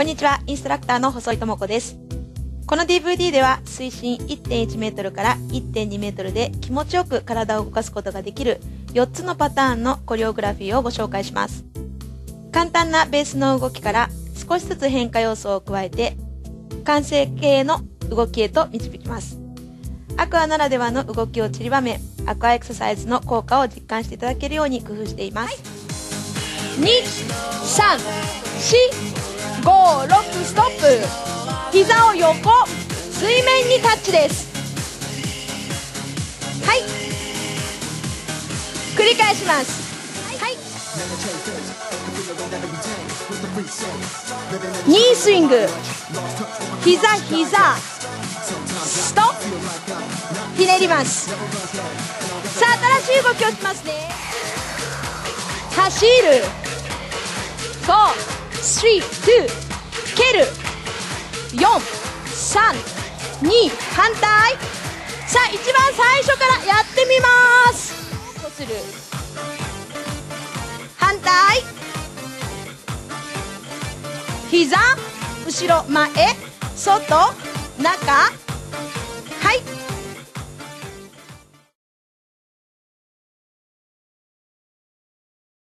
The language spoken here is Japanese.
こんにちは、インストラクターの細井智子です。この DVD では水深1.1メートルから1.2メートルで気持ちよく体を動かすことができる4つのパターンのコリオグラフィーをご紹介します。簡単なベースの動きから少しずつ変化要素を加えて完成形の動きへと導きます。アクアならではの動きを散りばめ、アクアエクササイズの効果を実感していただけるように工夫しています。2、3、4、膝を横、水面にタッチです。はい。繰り返します。はい。ニースイング。膝、膝。スト。ひねります。さあ、新しい動きをしますね。走る。4、3、2、蹴る。4、3、2、反対。さあ、一番最初からやってみます。こうする？反対。膝、後ろ、前、外、中、